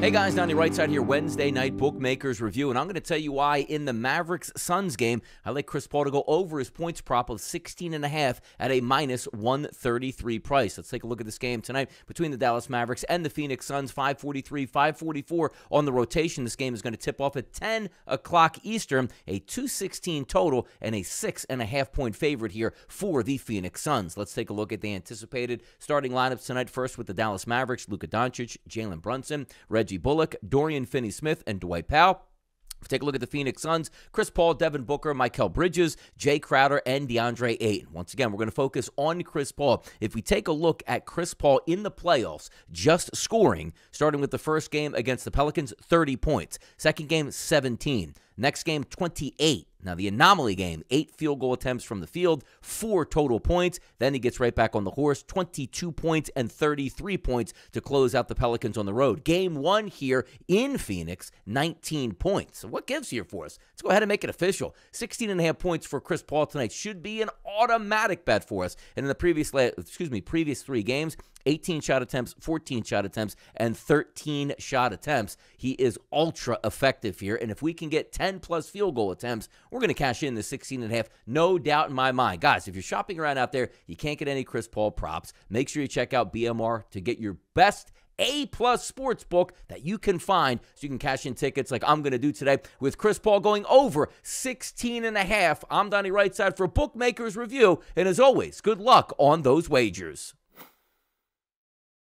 Hey guys, Donnie Rightside here, Wednesday night bookmakers review, and I'm going to tell you why in the Mavericks Suns game, I like Chris Paul to go over his points prop of 16 and a half at a minus 133 price. Let's take a look at this game tonight between the Dallas Mavericks and the Phoenix Suns. 543, 544 on the rotation. This game is going to tip off at 10 o'clock Eastern, a 216 total and a six and a half point favorite here for the Phoenix Suns. Let's take a look at the anticipated starting lineups tonight. First with the Dallas Mavericks, Luka Doncic, Jalen Brunson, Reggie Reggie Bullock, Dorian Finney Smith, and Dwight Powell. Take a look at the Phoenix Suns. Chris Paul, Devin Booker, Mikal Bridges, Jae Crowder, and DeAndre Ayton. Once again, we're going to focus on Chris Paul. If we take a look at Chris Paul in the playoffs, just scoring, starting with the first game against the Pelicans, 30 points. Second game, 17. Next game, 28. Now, the anomaly game, eight field goal attempts from the field, four total points. Then he gets right back on the horse, 22 points and 33 points to close out the Pelicans on the road. Game one here in Phoenix, 19 points. So, what gives here for us? Let's go ahead and make it official. 16 and a half points for Chris Paul tonight should be an automatic bet for us. And in the previous, excuse me, previous three games, 18 shot attempts, 14 shot attempts, and 13 shot attempts. He is ultra effective here. And if we can get 10 plus field goal attempts, we're going to cash in the 16 and a half. No doubt in my mind. Guys, if you're shopping around out there, you can't get any Chris Paul props. Make sure you check out BMR to get your best a plus sports book that you can find so you can cash in tickets like I'm going to do today with Chris Paul going over 16 and a half. I'm Donnie Rightside for Bookmakers Review. And as always, good luck on those wagers.